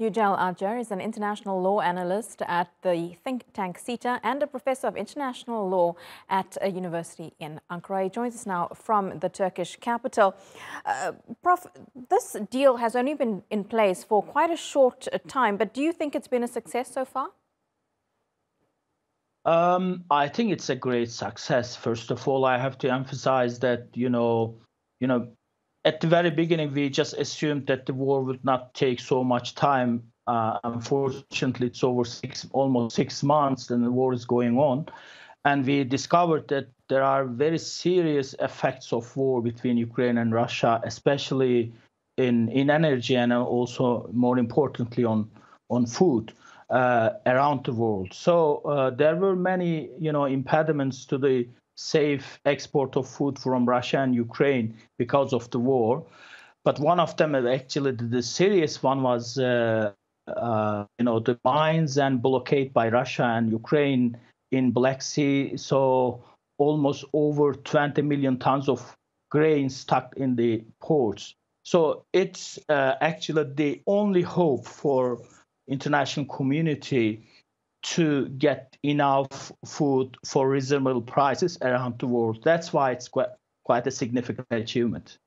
Yücel Acer is an international law analyst at the think tank SETA and a professor of international law at a university in Ankara. He joins us now from the Turkish capital. Uh, Prof, this deal has only been in place for quite a short time, but do you think it's been a success so far? Um, I think it's a great success. First of all, I have to emphasize that you know, you know, at the very beginning, we just assumed that the war would not take so much time. Uh, unfortunately, it's over six, almost six months, and the war is going on. And we discovered that there are very serious effects of war between Ukraine and Russia, especially in, in energy and also, more importantly, on, on food uh, around the world. So uh, there were many, you know, impediments to the safe export of food from Russia and Ukraine because of the war. But one of them, actually, the serious one was, uh, uh, you know, the mines and blockade by Russia and Ukraine in Black Sea. So almost over 20 million tons of grain stuck in the ports. So it's uh, actually the only hope for international community to get enough food for reasonable prices around the world. That's why it's quite, quite a significant achievement.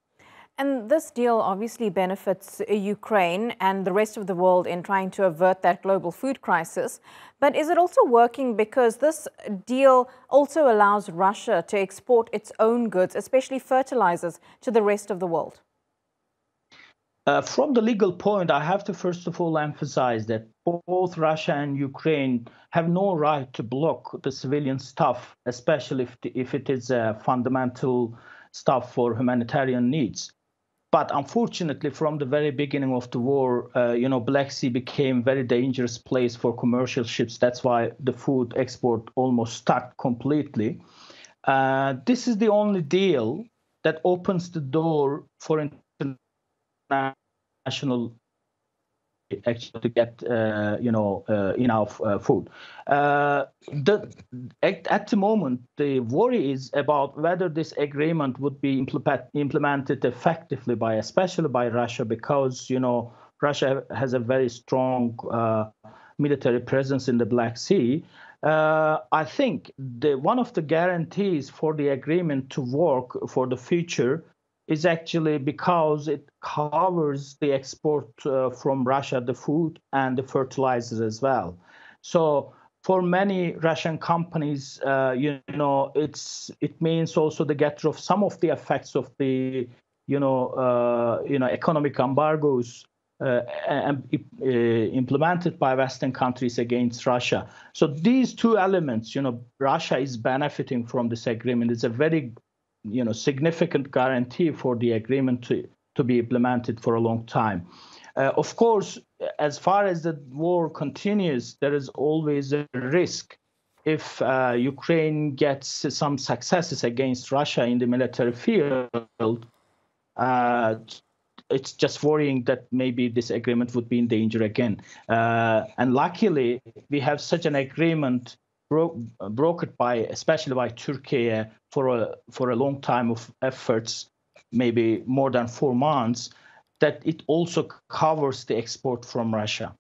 And this deal obviously benefits Ukraine and the rest of the world in trying to avert that global food crisis. But is it also working because this deal also allows Russia to export its own goods, especially fertilizers, to the rest of the world? Uh, from the legal point, I have to first of all emphasize that both Russia and Ukraine have no right to block the civilian stuff, especially if, if it is a fundamental stuff for humanitarian needs. But unfortunately, from the very beginning of the war, uh, you know, Black Sea became a very dangerous place for commercial ships. That's why the food export almost stopped completely. Uh, this is the only deal that opens the door for national actually to get uh, you know uh, enough uh, food. Uh, the, at, at, the moment, the worry is about whether this agreement would be implement, implemented effectively by, especially by Russia, because you know Russia has a very strong uh, military presence in the Black Sea. Uh, I think the one of the guarantees for the agreement to work for the future is actually because it covers the export uh, from Russia, the food and the fertilizers as well. So for many Russian companies, uh, you know, it's it means also the get of some of the effects of the, you know, uh, you know, economic embargoes uh, uh, implemented by Western countries against Russia. So these two elements, you know, Russia is benefiting from this agreement. It's a very you know significant guarantee for the agreement to, to be implemented for a long time. Uh, of course, as far as the war continues, there is always a risk if uh, Ukraine gets some successes against Russia in the military field. Uh, it's just worrying that maybe this agreement would be in danger again. Uh, and luckily, we have such an agreement bro- brokered by, especially by Turkey, uh, for a for a long time of efforts, maybe more than four months, that it also covers the export from Russia.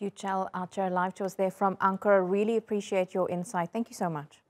Yücel Acer live to us there from Ankara. Really appreciate your insight. Thank you so much.